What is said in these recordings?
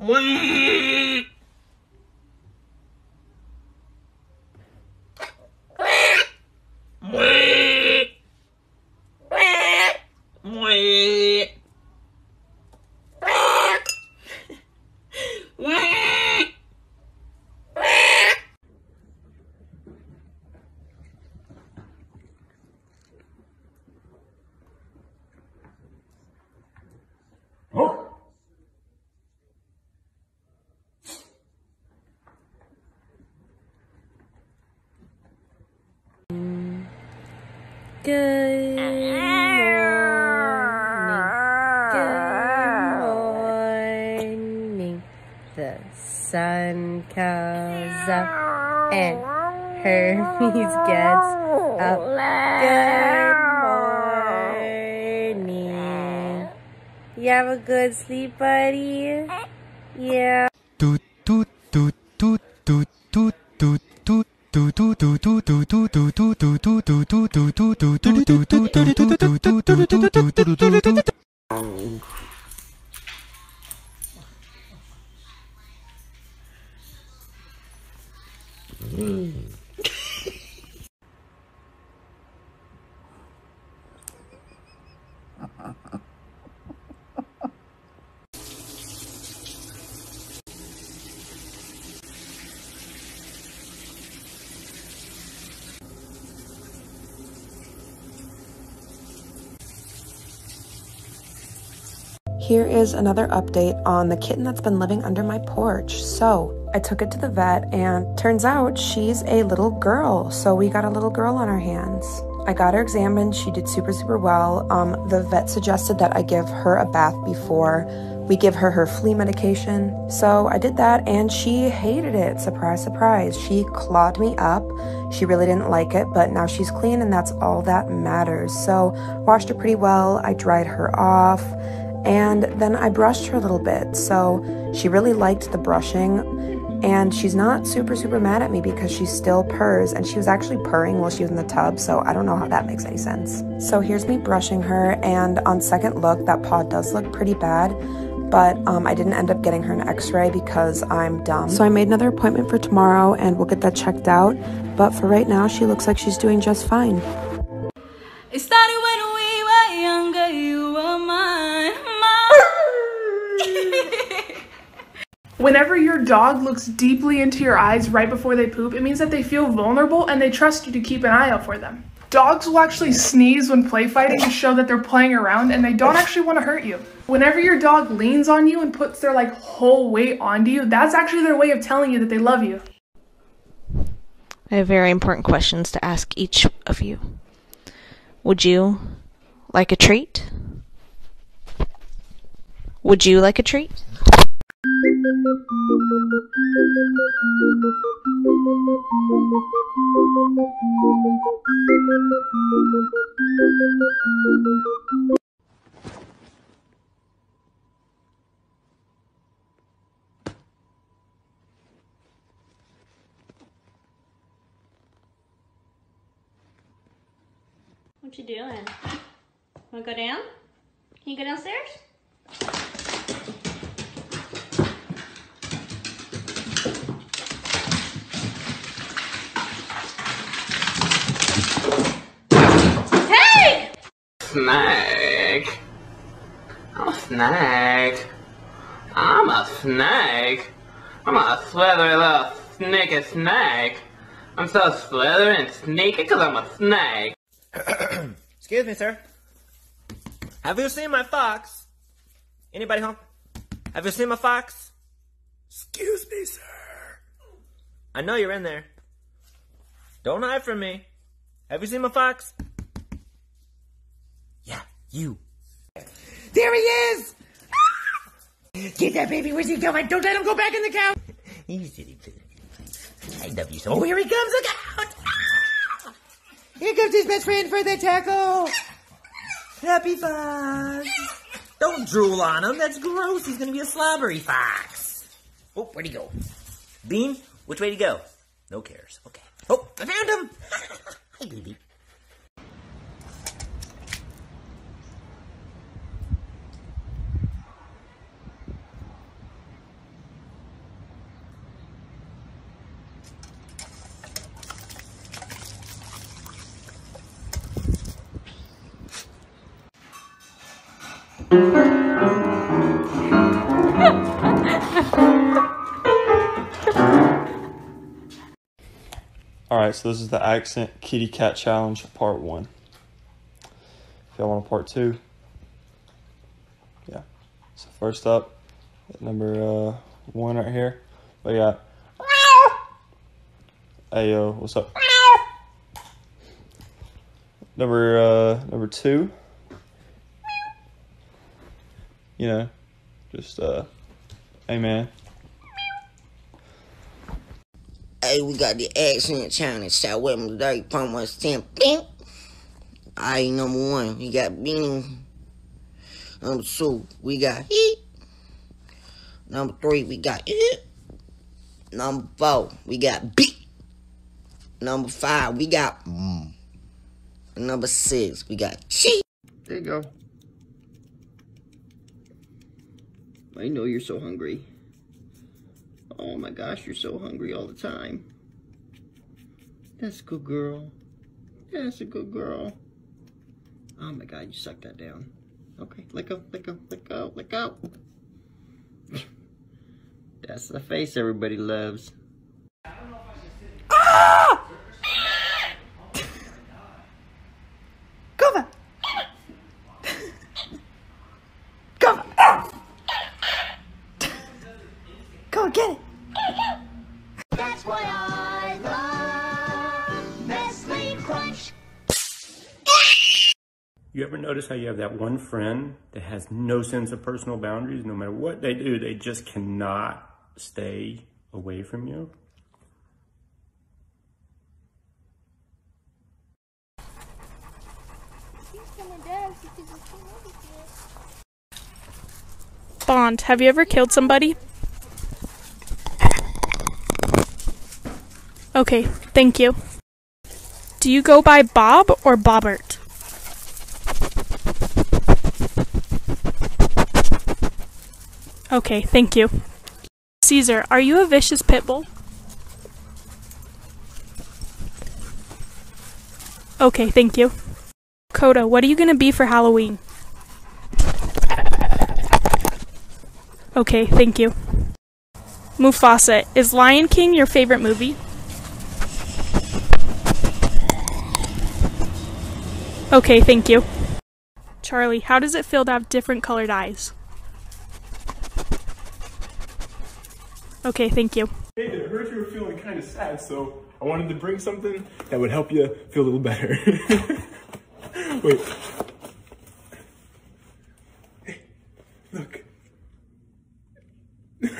Mwah. Mwah. Good morning. Good morning. The sun comes up and Hermes gets up. Good morning. You have a good sleep, buddy? Yeah. Toot, toot, toot, toot. Mm. Here is another update on the kitten that's been living under my porch. So, I took it to the vet, and turns out she's a little girl. So, we got a little girl on our hands. I got her examined. She did super, super well. Um, the vet suggested that I give her a bath before we give her her flea medication. So I did that and she hated it. Surprise, surprise. She clawed me up. She really didn't like it, but now she's clean and that's all that matters. So washed her pretty well. I dried her off and then I brushed her a little bit. So she really liked the brushing and she's not super super mad at me because she still purrs and she was actually purring while she was in the tub so i don't know how that makes any sense. So here's me brushing her and on second look that paw does look pretty bad but um, i didn't end up getting her an x-ray because i'm dumb. So i made another appointment for tomorrow and we'll get that checked out but for right now she looks like she's doing just fine Whenever your dog looks deeply into your eyes right before they poop, it means that they feel vulnerable and they trust you to keep an eye out for them. Dogs will actually sneeze when play fighting to show that they're playing around and they don't actually want to hurt you. Whenever your dog leans on you and puts their like whole weight onto you, that's actually their way of telling you that they love you. I have very important questions to ask each of you. Would you like a treat? Would you like a treat? What you doing? Wanna go down? Can you go downstairs? Snake. I'm a snake. I'm a snake. I'm a slithery little sneaky snake. I'm so slithery and sneaky because I'm a snake. Excuse me, sir. Have you seen my fox? Anybody home? Have you seen my fox? Excuse me, sir. I know you're in there. Don't hide from me. Have you seen my fox? You. There he is! Ah! Get that baby. Where's he going? Don't let him go back in the couch. You silly I love you so. Oh, here he comes. Look out! Ah! Here comes his best friend for the tackle. Happy fox. Don't drool on him. That's gross. He's gonna be a slobbery fox. Oh, where'd he go? Bean, which way he go? No cares. Okay. Oh, I found him. Hi, baby. Alright, so this is the Accent Kitty Cat Challenge Part 1. If y'all want a Part 2, yeah. So first up, number uh, 1 right here, we got Hey yo, what's up? Number uh number two. You know, just uh hey man. Hey, we got the accent challenge. Shout with me today. Was 10. Bing. Alright, number one, we got Bean. Number two, we got Heat. Number three, we got It. Number four, we got Beat. Number five, we got mm. Number six, we got cheat. There you go. I know you're so hungry. Oh my gosh, you're so hungry all the time. That's a good girl. That's a good girl. Oh my god, you suck that down. Okay, let go, let go, let go, let go. That's the face everybody loves. Go notice how you have that one friend that has no sense of personal boundaries? No matter what they do, they just cannot stay away from you? Bond, have you ever killed somebody? Okay, thank you. Do you go by Bob or Bobbert? Okay, thank you. Caesar, are you a vicious pit bull? Okay, thank you. Coda, what are you gonna be for Halloween? Okay, thank you. Mufasa, is Lion King your favorite movie? Okay, thank you. Charlie, how does it feel to have different colored eyes? Okay, thank you. Hey there, I heard you were feeling kind of sad, so I wanted to bring something that would help you feel a little better. Wait. Hey, look.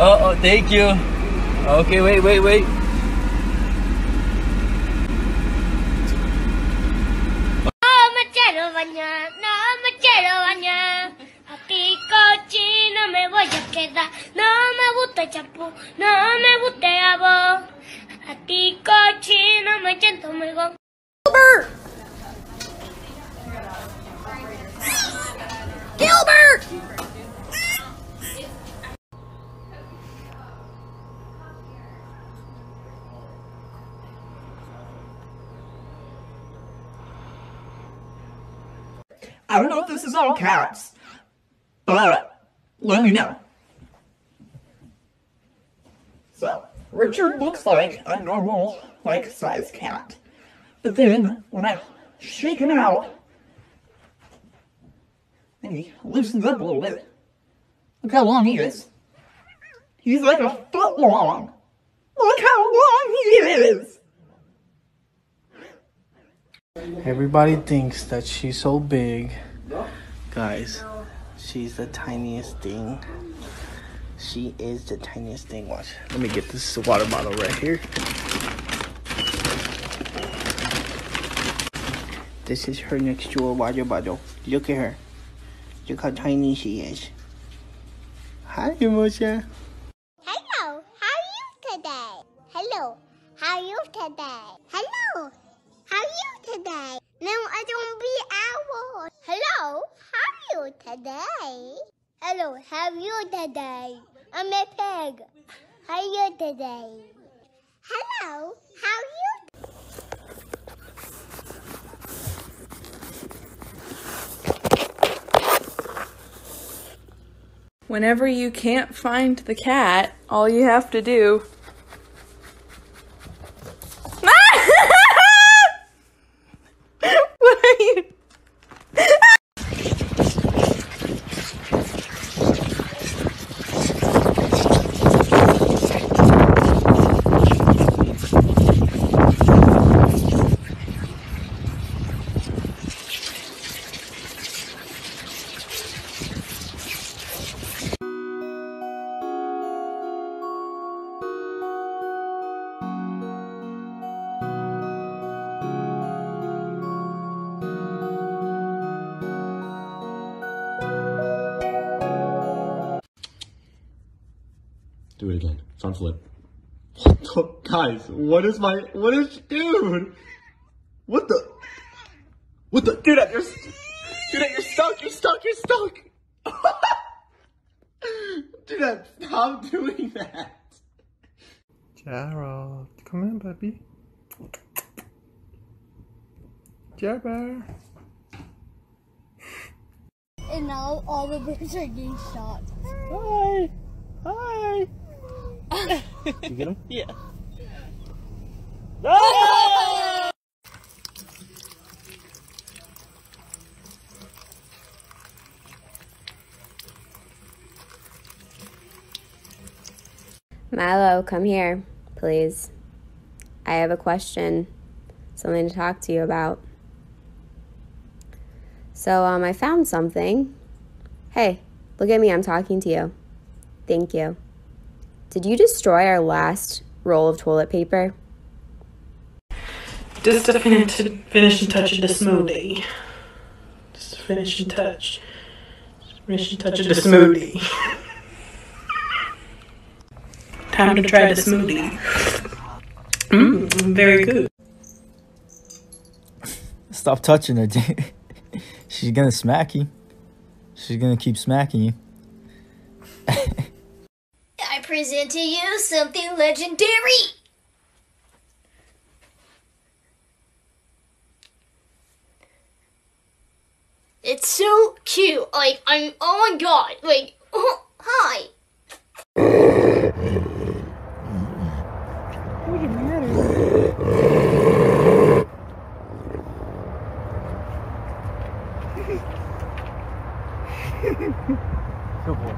Oh, oh, thank you. Okay, wait, wait, wait. Cats, but let me know. So, Richard looks like a normal, like, size cat. But then, when I shake him out, and he loosens up a little bit, look how long he is. He's like a foot long. Look how long he is! Everybody thinks that she's so big. Guys, she's the tiniest thing. She is the tiniest thing. Watch. Let me get this water bottle right here. This is her next door water bottle. Look at her. Look how tiny she is. Hi, Moshe. How are you today? I'm a pig. How are you today? Hello, how are you? Whenever you can't find the cat, all you have to do Do it again. Front flip. What the, guys, what is my, what is, dude? What the, what the, dude, you're, dude, you're stuck, you're stuck, you're stuck. dude, stop doing that. Gerald, come in, baby. Jabber. And now all the birds are getting shot. Hi. Hi. You get him? Yeah. Milo, come here, please. I have a question, something to talk to you about. So, um, I found something. Hey, look at me, I'm talking to you. Thank you. Did you destroy our last roll of toilet paper? Just to finish, to finish and touch of the smoothie. Just to finish and touch. Just finish and touch of the smoothie. Time to try the smoothie. Mmm, very good. Stop touching her, dude. She's gonna smack you. She's gonna keep smacking you. Present to you something legendary. It's so cute. Like I'm. Oh my god. Like. Oh, hi. Good boy.